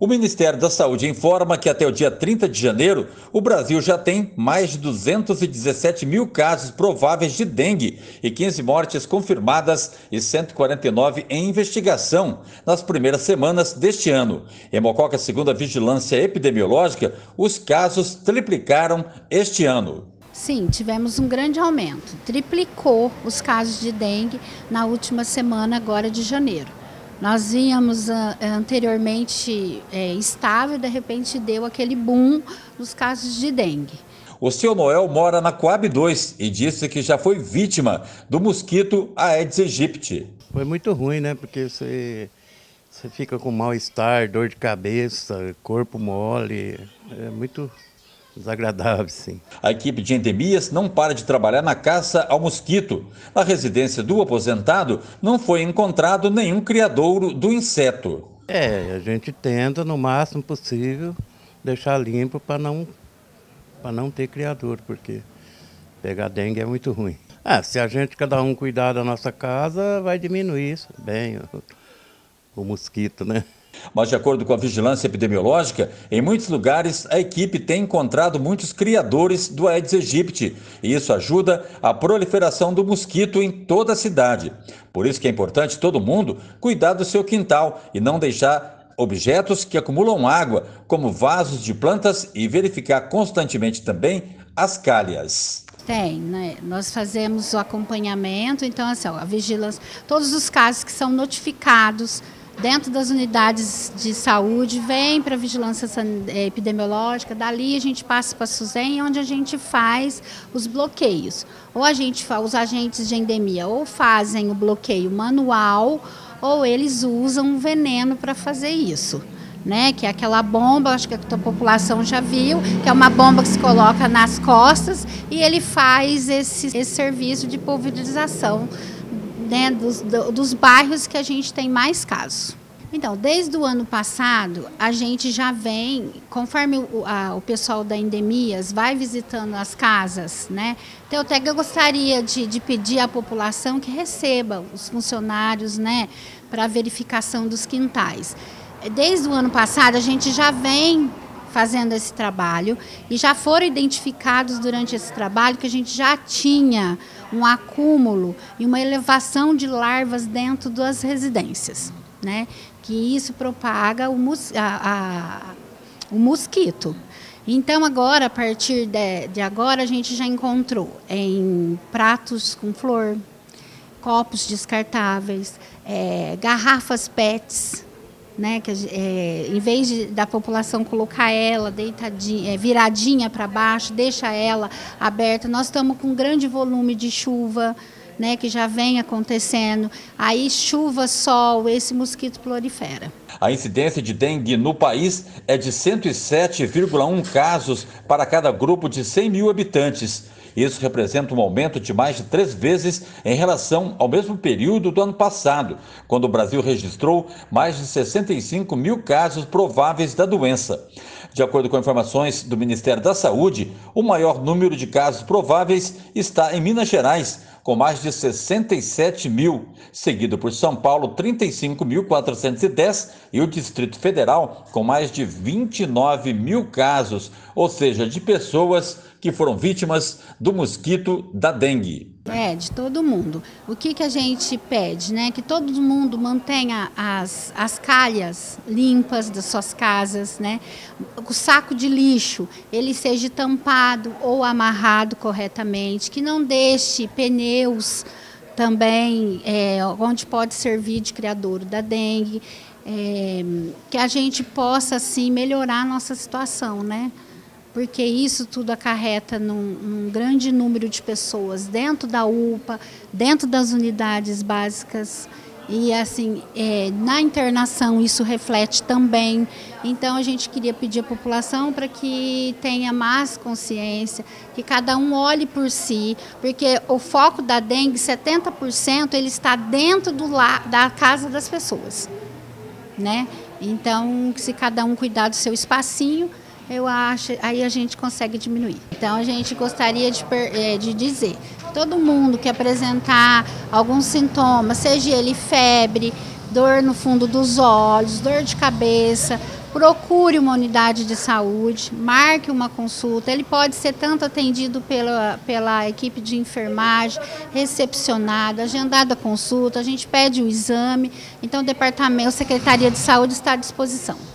O Ministério da Saúde informa que até o dia 30 de janeiro, o Brasil já tem mais de 217 mil casos prováveis de dengue e 15 mortes confirmadas e 149 em investigação nas primeiras semanas deste ano. Em Mococa, segundo a Vigilância Epidemiológica, os casos triplicaram este ano. Sim, tivemos um grande aumento. Triplicou os casos de dengue na última semana agora de janeiro. Nós vínhamos uh, anteriormente é, estável, de repente deu aquele boom nos casos de dengue. O seu Noel mora na Coab 2 e disse que já foi vítima do mosquito Aedes aegypti. Foi muito ruim, né? Porque você, você fica com mal-estar, dor de cabeça, corpo mole. É muito desagradável, sim. A equipe de endemias não para de trabalhar na caça ao mosquito. Na residência do aposentado não foi encontrado nenhum criadouro do inseto. É, a gente tenta no máximo possível deixar limpo para não não ter criador, porque pegar dengue é muito ruim. Ah, se a gente cada um cuidar da nossa casa, vai diminuir isso bem o, o mosquito, né? Mas, de acordo com a vigilância epidemiológica, em muitos lugares a equipe tem encontrado muitos criadores do Aedes aegypti e isso ajuda a proliferação do mosquito em toda a cidade. Por isso que é importante todo mundo cuidar do seu quintal e não deixar objetos que acumulam água, como vasos de plantas, e verificar constantemente também as calhas. Tem, né? Nós fazemos o acompanhamento, então assim, a vigilância, todos os casos que são notificados dentro das unidades de saúde, vem para a vigilância eh, epidemiológica, dali a gente passa para a SUSEM, onde a gente faz os bloqueios. Ou a gente, os agentes de endemia, ou fazem o bloqueio manual, ou eles usam veneno para fazer isso. Né, que é aquela bomba, acho que a população já viu, que é uma bomba que se coloca nas costas e ele faz esse, esse serviço de pulverização né, dos, dos bairros que a gente tem mais casos. Então, desde o ano passado, a gente já vem, conforme o, a, o pessoal da Endemias vai visitando as casas, né? Então, até que eu gostaria de, de pedir à população que receba os funcionários, né, para verificação dos quintais. Desde o ano passado, a gente já vem fazendo esse trabalho e já foram identificados durante esse trabalho que a gente já tinha um acúmulo e uma elevação de larvas dentro das residências, né? Que isso propaga o, mos a, a, o mosquito. Então agora, a partir de, de agora, a gente já encontrou em pratos com flor, copos descartáveis, é, garrafas PETs, né, que é, em vez de, da população colocar ela deitadinha, é, viradinha para baixo, deixa ela aberta. Nós estamos com um grande volume de chuva, né, que já vem acontecendo. Aí chuva, sol, esse mosquito prolifera. A incidência de dengue no país é de 107,1 casos para cada grupo de 100 mil habitantes. Isso representa um aumento de mais de três vezes em relação ao mesmo período do ano passado, quando o Brasil registrou mais de 65 mil casos prováveis da doença. De acordo com informações do Ministério da Saúde, o maior número de casos prováveis está em Minas Gerais, com mais de 67 mil, seguido por São Paulo, 35.410 e o Distrito Federal, com mais de 29 mil casos, ou seja, de pessoas que foram vítimas do mosquito da dengue. É, de todo mundo. O que, que a gente pede, né? Que todo mundo mantenha as, as calhas limpas das suas casas, né? O saco de lixo, ele seja tampado ou amarrado corretamente, que não deixe pneus também, é, onde pode servir de criador da dengue, é, que a gente possa, assim, melhorar a nossa situação, né? Porque isso tudo acarreta num, num, grande número de pessoas dentro da UPA, dentro das unidades básicas. E assim, é, na internação isso reflete também. Então a gente queria pedir à população para que tenha mais consciência, que cada um olhe por si, porque o foco da dengue, 70%, ele está dentro do da casa das pessoas. Né? Então, se cada um cuidar do seu espacinho, eu acho, aí a gente consegue diminuir. Então a gente gostaria de, é, de dizer, todo mundo que apresentar algum sintoma, seja ele febre, dor no fundo dos olhos, dor de cabeça, procure uma unidade de saúde, marque uma consulta. Ele pode ser tanto atendido pela, pela equipe de enfermagem, recepcionado, agendada a consulta, a gente pede o exame. Então, o departamento, a Secretaria de Saúde está à disposição.